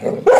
Hey,